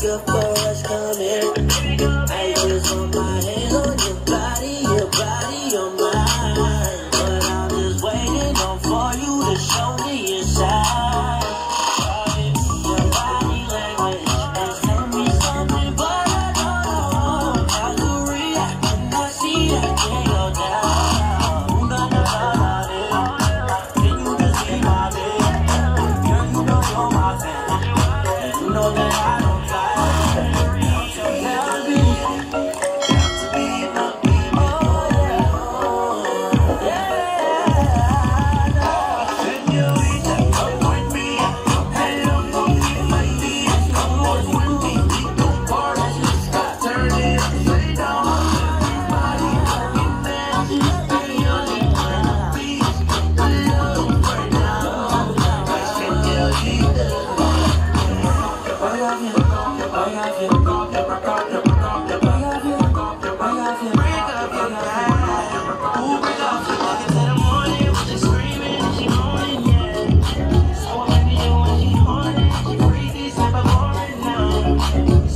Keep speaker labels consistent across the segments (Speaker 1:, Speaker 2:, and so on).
Speaker 1: good for us.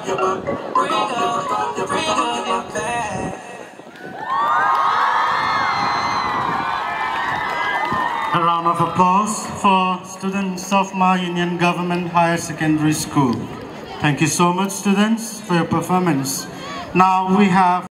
Speaker 1: A
Speaker 2: round of applause for students of my Union Government Higher Secondary School. Thank you so much students for your performance. Now we have